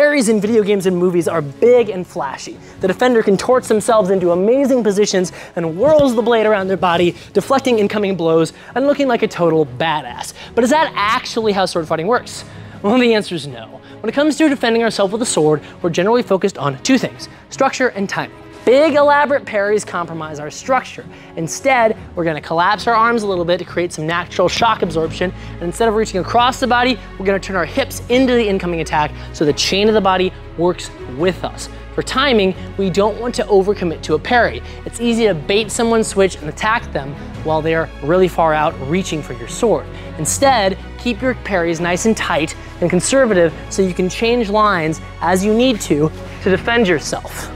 Parries in video games and movies are big and flashy. The defender contorts themselves into amazing positions and whirls the blade around their body, deflecting incoming blows and looking like a total badass. But is that actually how sword fighting works? Well, the answer is no. When it comes to defending ourselves with a sword, we're generally focused on two things, structure and timing. Big elaborate parries compromise our structure. Instead, we're gonna collapse our arms a little bit to create some natural shock absorption. And instead of reaching across the body, we're gonna turn our hips into the incoming attack so the chain of the body works with us. For timing, we don't want to overcommit to a parry. It's easy to bait someone's switch and attack them while they're really far out reaching for your sword. Instead, keep your parries nice and tight and conservative so you can change lines as you need to to defend yourself.